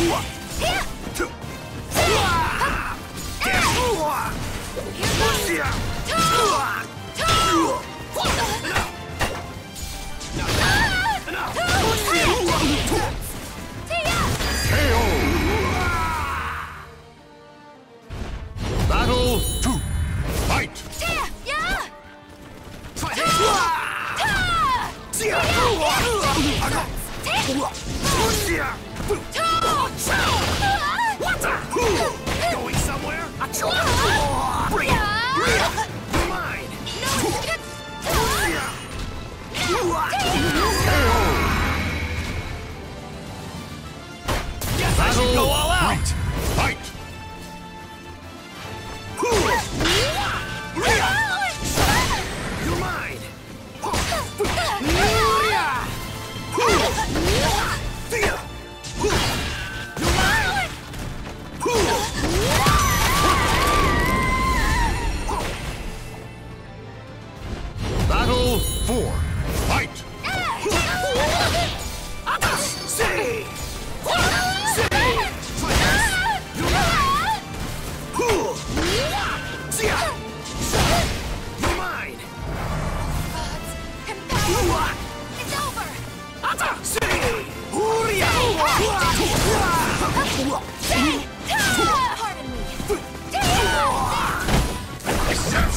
Yeah! Going somewhere? Bring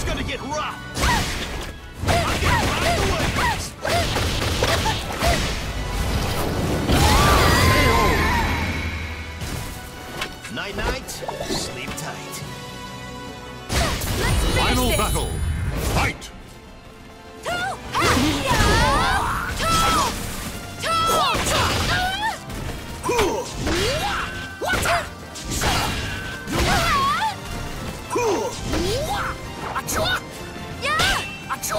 Gonna get rough! Night night, sleep tight. Final battle, fight! I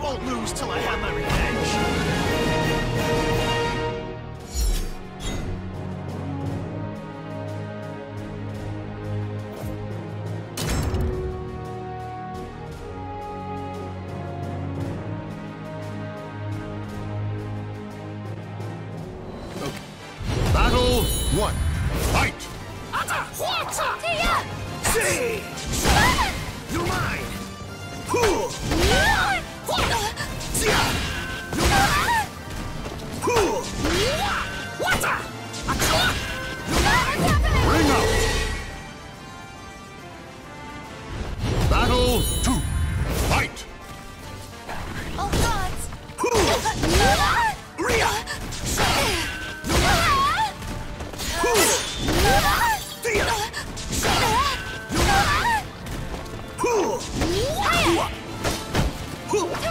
won't lose till I have my revenge. One, fight! Going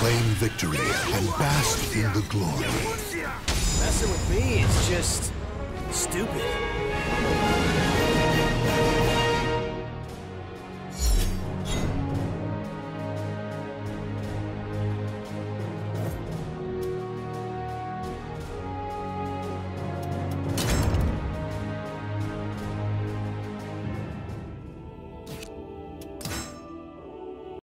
Claim victory and bask in the glory. Messing with me is just stupid.